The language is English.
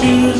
shoes